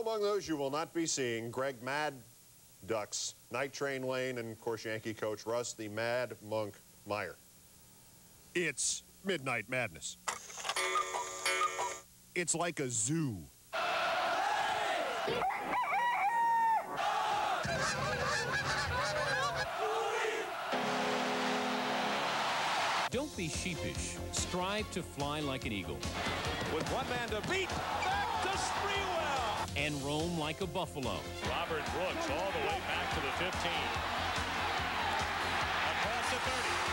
Also among those you will not be seeing, Greg Mad Ducks, Night Train Lane, and of course Yankee coach Russ, the Mad Monk Meyer. It's Midnight Madness. It's like a zoo. Don't be sheepish. Strive to fly like an eagle. With one man to beat, back to Sprewell. And roam like a buffalo. Robert Brooks all the way back to the 15. Across the 30.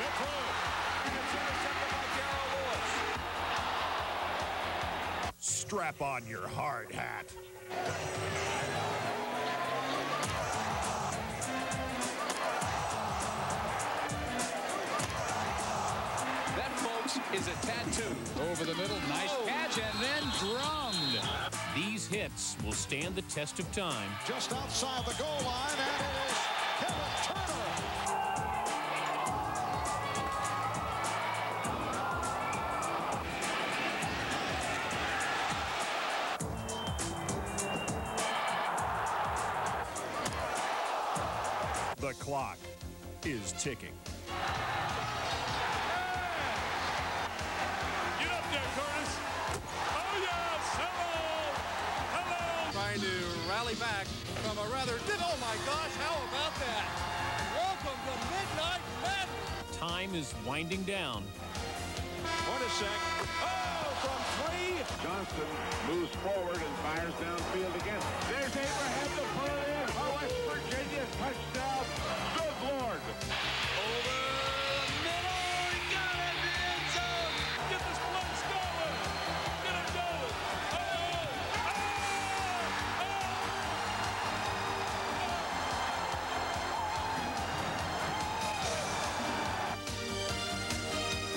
With room. It's intercepted by Darrell Lewis. Strap on your hard hat. That, folks, is a tattoo. Over the middle, nice oh. catch, and then drummed. These hits will stand the test of time. Just outside the goal line, and it is Kevin Turner. The clock is ticking. Trying to rally back from a rather... Oh, my gosh, how about that? Welcome to Midnight Madness. Time is winding down. Hornacek. Oh, from three. Johnston moves forward and fires downfield again.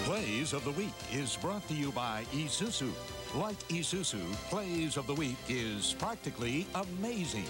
Plays of the Week is brought to you by Isuzu. Like Isuzu, Plays of the Week is practically amazing.